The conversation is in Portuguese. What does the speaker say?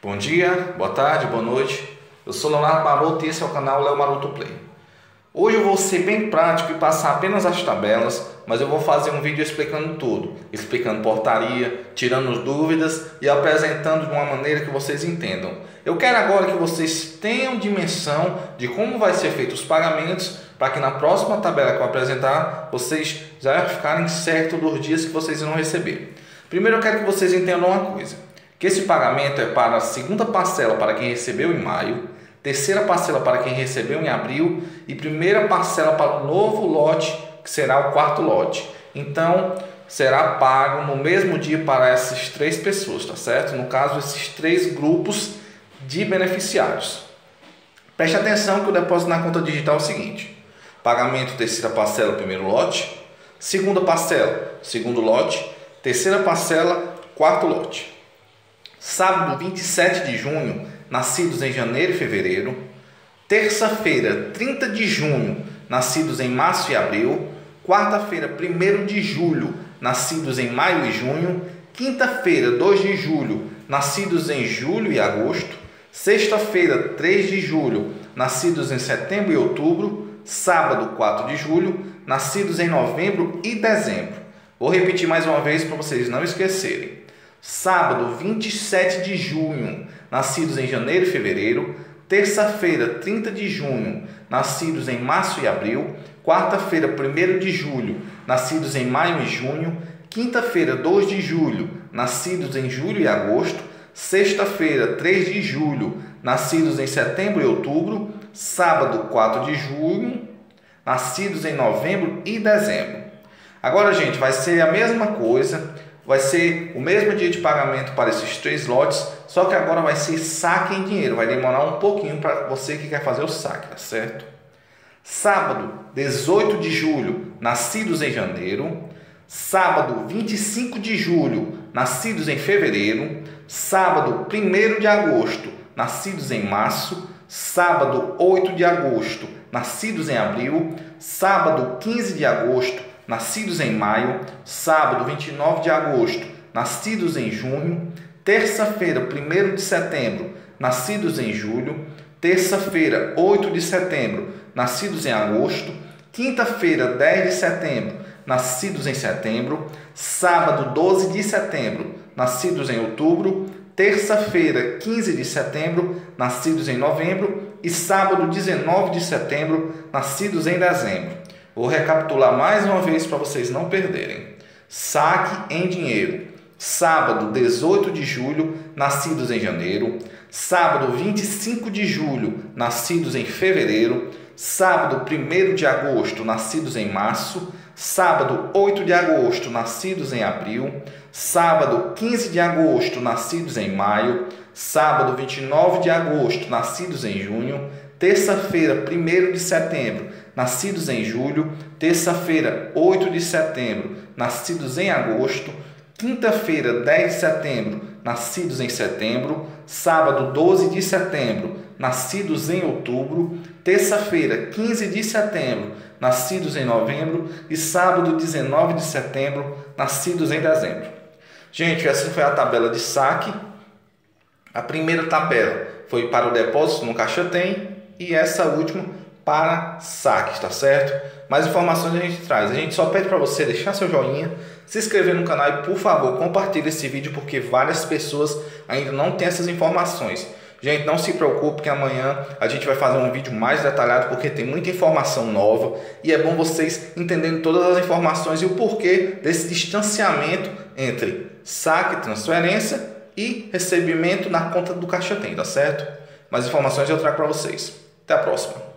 Bom dia, boa tarde, boa noite. Eu sou Leonardo Maroto e esse é o canal Léo Maroto Play. Hoje eu vou ser bem prático e passar apenas as tabelas, mas eu vou fazer um vídeo explicando tudo, explicando portaria, tirando dúvidas e apresentando de uma maneira que vocês entendam. Eu quero agora que vocês tenham dimensão de como vai ser feito os pagamentos, para que na próxima tabela que eu apresentar, vocês já ficarem certos dos dias que vocês irão receber. Primeiro eu quero que vocês entendam uma coisa que esse pagamento é para a segunda parcela para quem recebeu em maio, terceira parcela para quem recebeu em abril e primeira parcela para o novo lote, que será o quarto lote. Então, será pago no mesmo dia para essas três pessoas, tá certo? No caso, esses três grupos de beneficiários. Preste atenção que o depósito na conta digital é o seguinte: pagamento terceira parcela, primeiro lote, segunda parcela, segundo lote, terceira parcela, quarto lote. Sábado 27 de junho, nascidos em janeiro e fevereiro. Terça-feira, 30 de junho, nascidos em março e abril. Quarta-feira, 1 de julho, nascidos em maio e junho. Quinta-feira, 2 de julho, nascidos em julho e agosto. Sexta-feira, 3 de julho, nascidos em setembro e outubro. Sábado, 4 de julho, nascidos em novembro e dezembro. Vou repetir mais uma vez para vocês não esquecerem. Sábado, 27 de junho, nascidos em janeiro e fevereiro. Terça-feira, 30 de junho, nascidos em março e abril. Quarta-feira, 1 de julho, nascidos em maio e junho. Quinta-feira, 2 de julho, nascidos em julho e agosto. Sexta-feira, 3 de julho, nascidos em setembro e outubro. Sábado, 4 de junho, nascidos em novembro e dezembro. Agora, gente, vai ser a mesma coisa vai ser o mesmo dia de pagamento para esses três lotes, só que agora vai ser saque em dinheiro, vai demorar um pouquinho para você que quer fazer o saque, tá certo? Sábado, 18 de julho, nascidos em janeiro. Sábado, 25 de julho, nascidos em fevereiro. Sábado, 1 de agosto, nascidos em março. Sábado, 8 de agosto, nascidos em abril. Sábado, 15 de agosto, nascidos em maio, sábado 29 de agosto, nascidos em junho, terça-feira 1 de setembro, nascidos em julho, terça-feira 8 de setembro, nascidos em agosto, quinta-feira 10 de setembro, nascidos em setembro, sábado 12 de setembro, nascidos em outubro, terça-feira 15 de setembro, nascidos em novembro e sábado 19 de setembro, nascidos em dezembro. Vou recapitular mais uma vez para vocês não perderem. Saque em dinheiro. Sábado, 18 de julho, nascidos em janeiro. Sábado, 25 de julho, nascidos em fevereiro. Sábado, 1 de agosto, nascidos em março. Sábado, 8 de agosto, nascidos em abril. Sábado, 15 de agosto, nascidos em maio. Sábado, 29 de agosto, nascidos em junho terça-feira, 1 de setembro, nascidos em julho, terça-feira, 8 de setembro, nascidos em agosto, quinta-feira, 10 de setembro, nascidos em setembro, sábado, 12 de setembro, nascidos em outubro, terça-feira, 15 de setembro, nascidos em novembro e sábado, 19 de setembro, nascidos em dezembro. Gente, essa foi a tabela de saque. A primeira tabela foi para o depósito no caixa tem, e essa última para saques, tá certo? Mais informações a gente traz. A gente só pede para você deixar seu joinha, se inscrever no canal e, por favor, compartilhe esse vídeo porque várias pessoas ainda não têm essas informações. Gente, não se preocupe que amanhã a gente vai fazer um vídeo mais detalhado porque tem muita informação nova e é bom vocês entenderem todas as informações e o porquê desse distanciamento entre saque, transferência e recebimento na conta do caixa tem, tá certo? Mais informações eu trago para vocês. Até a próxima.